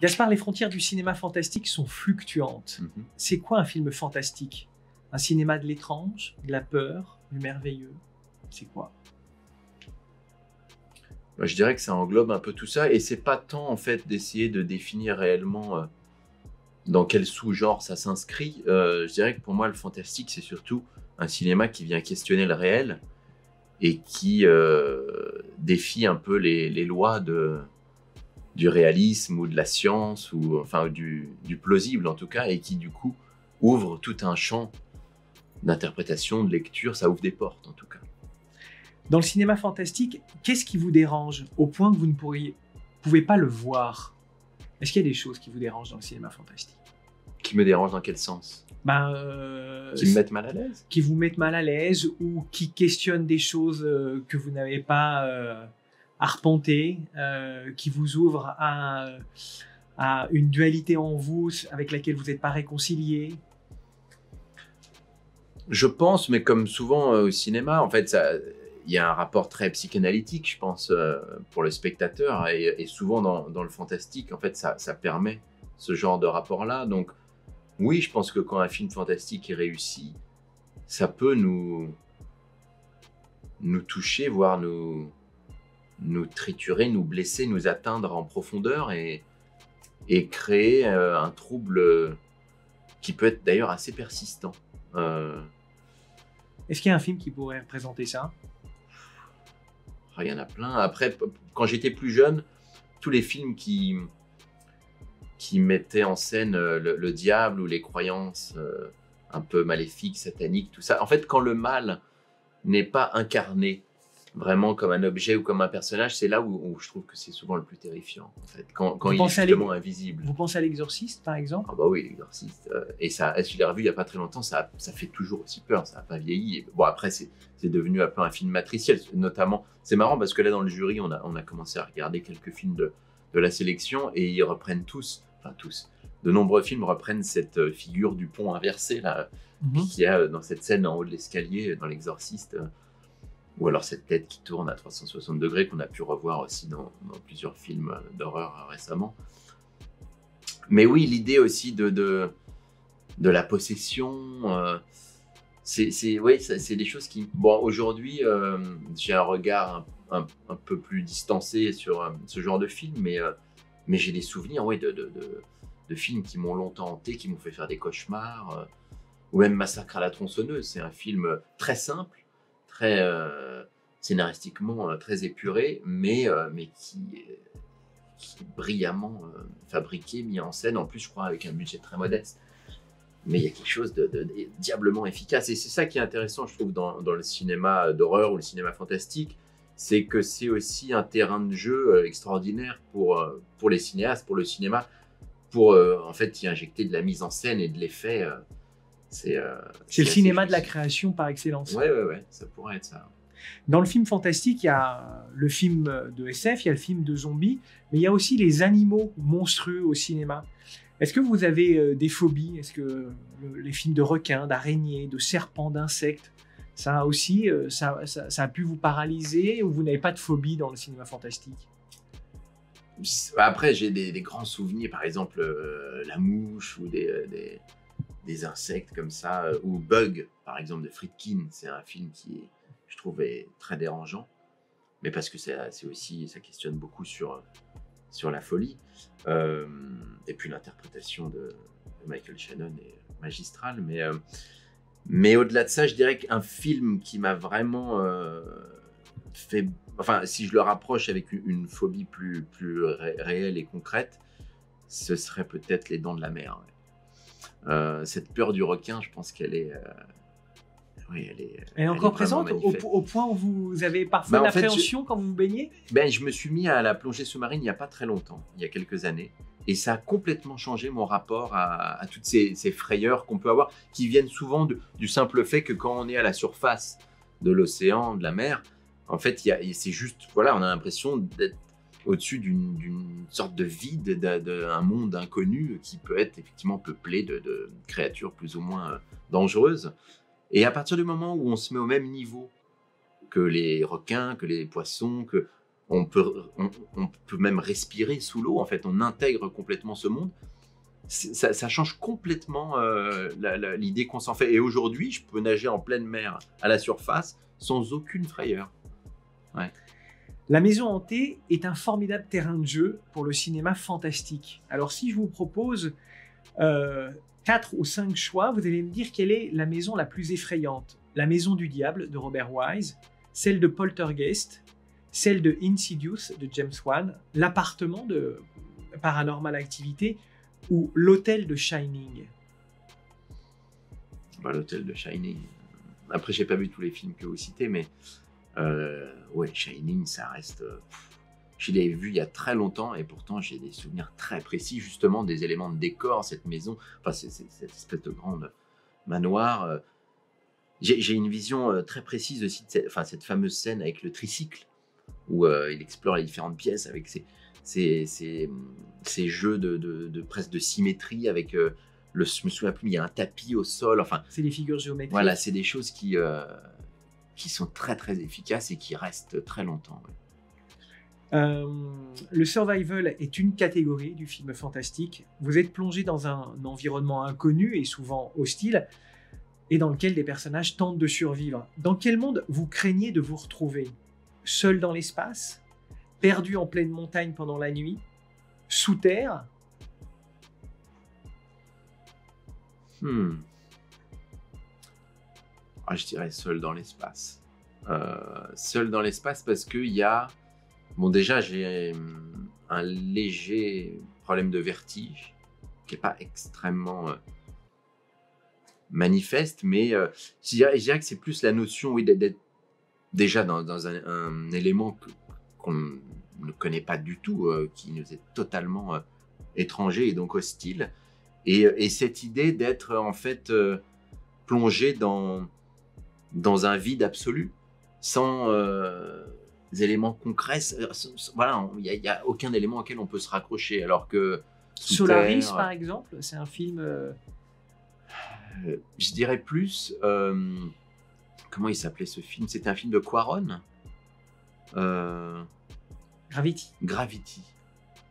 Gaspard, les frontières du cinéma fantastique sont fluctuantes. Mhm. C'est quoi un film fantastique? Un cinéma de l'étrange, de la peur, du merveilleux? C'est quoi? Bah, Je dirais que ça englobe un peu tout ça, et c'est pas tant en fait d'essayer de définir réellement euh, dans quel sous-genre ça s'inscrit. Euh, je dirais que pour moi, le fantastique, c'est surtout un cinéma qui vient questionner le réel et qui euh, défie un peu les, les lois de, du réalisme ou de la science, ou enfin du, du plausible en tout cas, et qui du coup ouvre tout un champ d'interprétation, de lecture, ça ouvre des portes en tout cas. Dans le cinéma fantastique, qu'est-ce qui vous dérange au point que vous ne pourriez, pouvez pas le voir? Est-ce qu'il y a des choses qui vous dérangent dans le cinéma fantastique? Qui me dérange dans quel sens? Ben, euh, Qui me mettent mal à l'aise? qui vous mettent mal à l'aise ou qui questionnent des choses euh, que vous n'avez pas euh, arpentées, euh, qui vous ouvrent à, à une dualité en vous avec laquelle vous n'êtes pas réconcilié. Je pense, mais comme souvent euh, au cinéma, en fait, il y a un rapport très psychanalytique, je pense, euh, pour le spectateur, et, et souvent dans, dans le fantastique, en fait, ça, ça permet ce genre de rapport-là. Donc, oui, je pense que quand un film fantastique est réussi, ça peut nous nous toucher, voire nous nous triturer, nous blesser, nous atteindre en profondeur et et créer euh, un trouble qui peut être d'ailleurs assez persistant. Euh, Est-ce qu'il y a un film qui pourrait représenter ça? Ah, Il y en a plein. Après, quand j'étais plus jeune, tous les films qui, qui mettaient en scène euh, le, le diable ou les croyances euh, un peu maléfiques, sataniques, tout ça. En fait, quand le mal n'est pas incarné vraiment comme un objet ou comme un personnage, c'est là où, où je trouve que c'est souvent le plus terrifiant. En fait, quand, quand il est justement invisible. Vous pensez à l'exorciste, par exemple? Ah bah oui, l'exorciste. Euh, et ça, je l'ai revu il y a pas très longtemps, ça, ça fait toujours aussi peur, ça n'a pas vieilli. Et bon, après, c'est devenu un peu un film matriciel, notamment. C'est marrant parce que là, dans le jury, on a, on a commencé à regarder quelques films de, de la sélection et ils reprennent tous, enfin tous, de nombreux films reprennent cette euh, figure du pont inversé, là, Mhm. qu'il y a euh, dans cette scène en haut de l'escalier, dans l'exorciste. Ou alors cette tête qui tourne à 360 degrés qu'on a pu revoir aussi dans, plusieurs films d'horreur récemment. Mais oui, l'idée aussi de, la possession, euh, c'est des choses qui... Bon, aujourd'hui, euh, j'ai un regard un, peu plus distancé sur euh, ce genre de film, mais, euh, j'ai des souvenirs ouais, de, de, de- films qui m'ont longtemps hanté, qui m'ont fait faire des cauchemars, ou même Massacre à la tronçonneuse. C'est un film très simple, très euh, scénaristiquement euh, très épuré, mais, euh, mais qui, est- brillamment fabriqué, mis en scène, en plus je crois avec un budget très modeste. Mais il y a quelque chose de, diablement efficace. Et c'est ça qui est intéressant, je trouve, dans, dans le cinéma d'horreur ou le cinéma fantastique, c'est que c'est aussi un terrain de jeu extraordinaire pour, pour les cinéastes, pour le cinéma, pour en fait y injecter de la mise en scène et de l'effet. Euh, c'est euh, le cinéma de la création par excellence. Ouais, ouais, ouais, ça pourrait être ça. Dans le film fantastique, il y a le film de SF, il y a le film de zombies, mais il y a aussi les animaux monstrueux au cinéma. Est-ce que vous avez euh, des phobies? Est-ce que le- les films de requins, d'araignées, de serpents, d'insectes, ça aussi, euh, ça, ça- ça a pu vous paralyser ou vous n'avez pas de phobie dans le cinéma fantastique? Après, j'ai des, des grands souvenirs, par exemple euh, la mouche ou des, euh, des, des insectes comme ça, euh, ou Bug, par exemple, de Friedkin. C'est un film qui, est, je trouve, très dérangeant, mais parce que c'est aussi, ça questionne beaucoup sur, sur la folie. Euh, et puis l'interprétation de, Michael Shannon est magistrale, mais, euh, mais au-delà de ça, je dirais qu'un film qui m'a vraiment fait enfin, si je le rapproche avec une, phobie plus, plus ré- réelle et concrète, ce serait peut-être les dents de la mer. Euh, cette peur du requin, je pense qu'elle est. euh, oui, elle est. Elle est encore présente au, point où vous avez parfois Bah, l'appréhension quand vous vous baignez? Ben, je me suis mis à la plongée sous-marine il n'y a pas très longtemps, il y a quelques années. Et ça a complètement changé mon rapport à, à toutes ces, ces frayeurs qu'on peut avoir, qui viennent souvent de- du simple fait que quand on est à la surface de l'océan, de la mer, en fait, c'est juste, voilà, on a l'impression d'être au-dessus d'une sorte de vide, d'un monde inconnu qui peut être effectivement peuplé de, créatures plus ou moins euh, dangereuses. Et à partir du moment où on se met au même niveau que les requins, que les poissons, que on peut, on, peut même respirer sous l'eau. En fait, on intègre complètement ce monde. Ça, change complètement euh, l'idée qu'on s'en fait. Et aujourd'hui, je peux nager en pleine mer à la surface sans aucune frayeur. La maison hantée est un formidable terrain de jeu pour le cinéma fantastique. Alors si je vous propose euh, quatre ou cinq choix, vous allez me dire quelle est la maison la plus effrayante. La maison du diable de Robert Wise, celle de Poltergeist, celle de Insidious de James Wan, l'appartement de Paranormal Activity ou l'hôtel de Shining bah, L'hôtel de Shining. Après, j'ai pas vu tous les films que vous citez, mais ouais, Shining, ça reste. Euh, je l'ai vu il y a très longtemps et pourtant j'ai des souvenirs très précis justement des éléments de décor, cette maison, enfin cette espèce de grande manoir. Euh. J'ai, une vision très précise aussi de cette, enfin, cette fameuse scène avec le tricycle où il explore les différentes pièces avec ses, jeux de, de, presque de symétrie avec le, je me souviens plus, il y a un tapis au sol. Enfin, c'est des figures géométriques. Voilà, c'est des choses qui, qui sont très très efficaces et qui restent très longtemps. Euh, le survival est une catégorie du film fantastique. Vous êtes plongé dans un environnement inconnu et souvent hostile, et dans lequel des personnages tentent de survivre. Dans quel monde vous craignez de vous retrouver? Seul dans l'espace? Perdu en pleine montagne pendant la nuit? Sous terre? Hmm. Ah, Je dirais seul dans l'espace. Euh, seul dans l'espace parce qu'il y a Bon, déjà, j'ai un léger problème de vertige qui n'est pas extrêmement euh, manifeste, mais euh, je, dirais, que c'est plus la notion oui, d'être déjà dans, un, élément qu'on ne connaît pas du tout, euh, qui nous est totalement étranger et donc hostile. Et cette idée d'être en fait plongé dans, dans un vide absolu, sans éléments concrets. Voilà, il n'y a, aucun élément auquel on peut se raccrocher. Alors que. Solaris, par exemple, c'est un film. Euh, euh, je dirais plus. Euh, comment il s'appelait ce film? C'était un film de Quaron? Gravity. Gravity.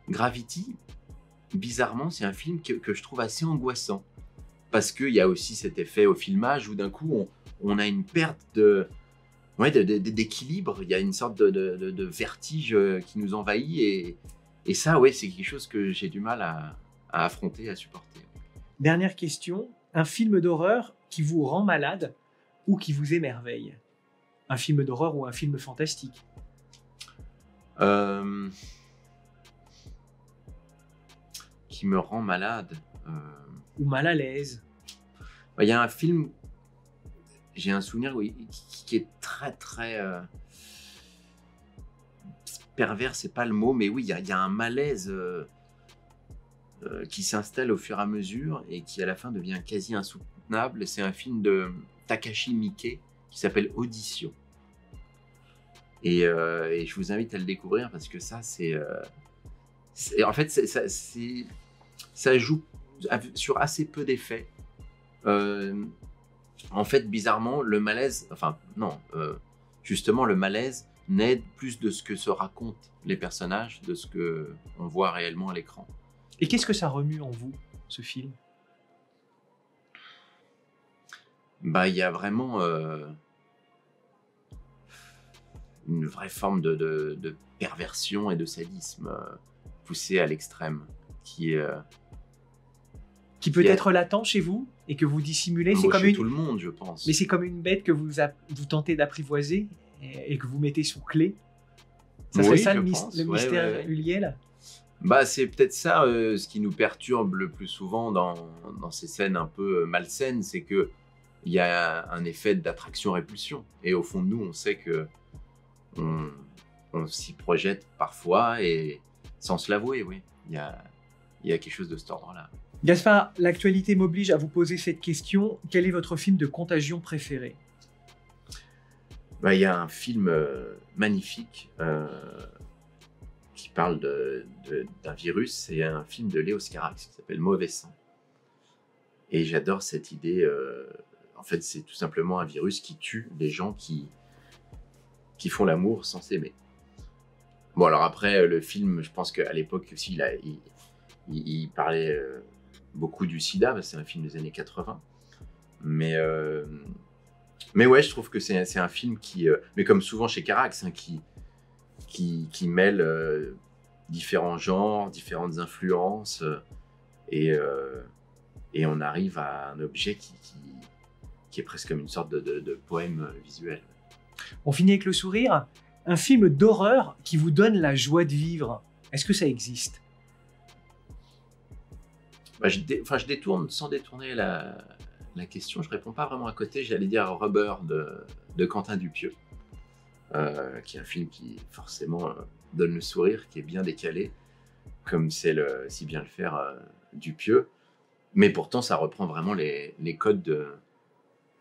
Gravity, bizarrement, c'est un film que, je trouve assez angoissant. Parce qu'il y a aussi cet effet au filmage où d'un coup, on a une perte de ouais, d'équilibre. Il y a une sorte de, vertige euh, qui nous envahit. Et, et ça, ouais, c'est quelque chose que j'ai du mal à, affronter, à supporter. Dernière question. Un film d'horreur qui vous rend malade ou qui vous émerveille? Un film d'horreur ou un film fantastique? Euh, Qui me rend malade euh, Ou mal à l'aise? Bah, Il y a un film j'ai un souvenir qui, est très très euh, pervers, c'est pas le mot, mais oui, il y, a un malaise euh, euh, qui s'installe au fur et à mesure et qui à la fin devient quasi insoutenable. C'est un film de Takashi Miike qui s'appelle Audition. Et, je vous invite à le découvrir parce que ça, c'est. en fait, ça, ça joue sur assez peu d'effets en fait, bizarrement, le malaise, enfin non, euh, justement, le malaise naît plus de ce que se racontent les personnages, de ce que on voit réellement à l'écran. Et qu'est-ce que ça remue en vous, ce film? Bah, il y a vraiment euh, une vraie forme de, perversion et de sadisme euh, poussée à l'extrême, qui est qui peut être latent chez vous et que vous dissimulez. C'est comme une... tout le monde, je pense. Mais c'est comme une bête que vous, vous tentez d'apprivoiser et, que vous mettez sous clé. Ça serait ça le, mystère Uliel bah, c'est peut-être ça euh, ce qui nous perturbe le plus souvent dans, dans ces scènes un peu euh, malsaines, c'est que il y a un effet d'attraction-répulsion. Et au fond de nous, on sait que on, on s'y projette parfois et sans se l'avouer, oui. Il y a, il y a quelque chose de cet ordre-là. Gaspard, l'actualité m'oblige à vous poser cette question. Quel est votre film de contagion préféré? Bah, Il y a un film euh, magnifique euh, qui parle d'un virus. C'est un film de Léo Scarax qui s'appelle Mauvais sang. Et j'adore cette idée. Euh, en fait, c'est tout simplement un virus qui tue les gens qui, font l'amour sans s'aimer. Bon, alors après, le film, je pense qu'à l'époque aussi, il, parlait beaucoup du sida, c'est un film des années 80. Mais, euh, mais ouais, je trouve que c'est un film qui, euh, mais comme souvent chez Carax, hein, qui, qui, qui mêle euh, différents genres, différentes influences, et, et on arrive à un objet qui, qui, est presque comme une sorte de, de- poème visuel. On finit avec le sourire. Un film d'horreur qui vous donne la joie de vivre. Est-ce que ça existe? Bah, je, enfin, je détourne sans détourner la, question. Je réponds pas vraiment à côté. J'allais dire Rubber de, Quentin Dupieux, euh, qui est un film qui forcément euh, donne le sourire, qui est bien décalé, comme c'est le, si bien le faire euh, Dupieux. Mais pourtant, ça reprend vraiment les, codes de-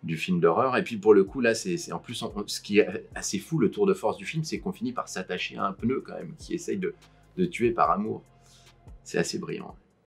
du film d'horreur. Et puis pour le coup, là, c'est en plus ce qui est assez fou, le tour de force du film, c'est qu'on finit par s'attacher à un pneu quand même qui essaye de tuer par amour. C'est assez brillant.